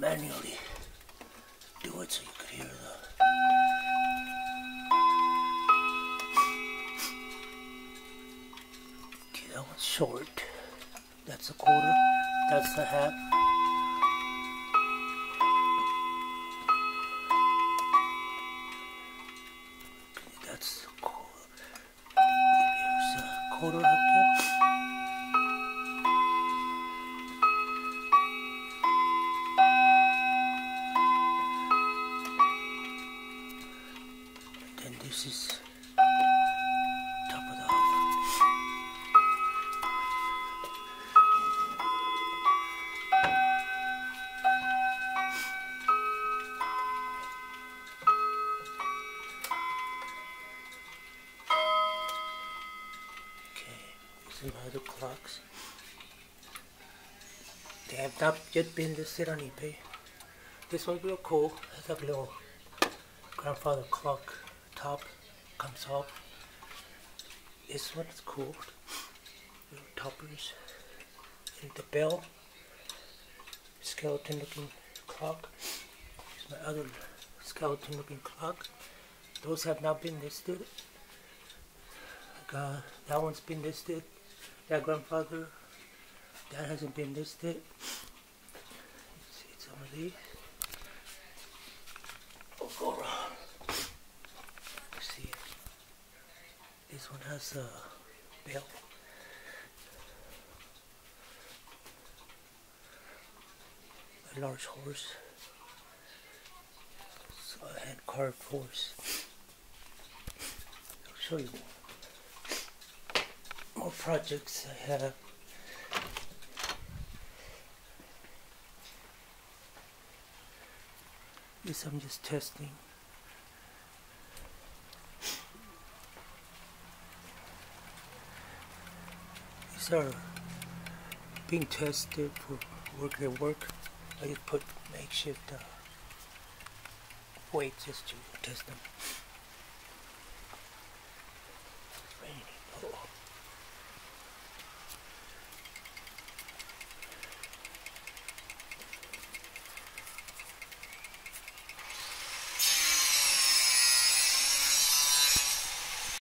manually do it so you could hear the Okay, that one's short. That's a quarter. That's a half. Okay, that's a quarter. Here's a quarter there. Then this is top of the house. Okay, my other clocks. They have not yet been listed on eBay. This one's real cool. It's a little grandfather clock top comes off. This one is cool. Little toppers. And the bell. Skeleton looking clock. Here's my other skeleton looking clock. Those have not been listed. Uh, that one's been listed. That grandfather. That hasn't been listed. Some of these. This one has a bell. A large horse. So a hand carved horse. I'll show you more projects I have. This I'm just testing. Are being tested for work their work. I just put makeshift uh, weights just to test them.